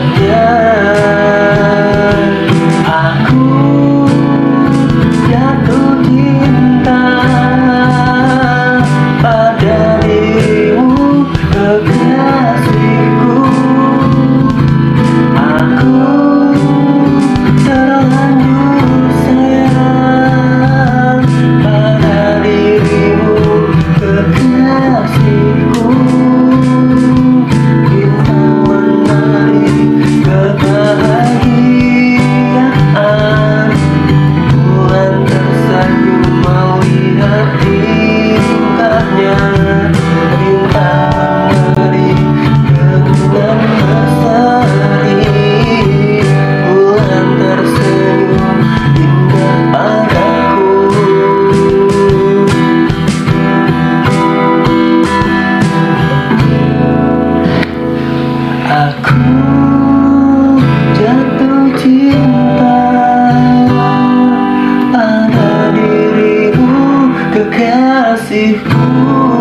yeah. cool.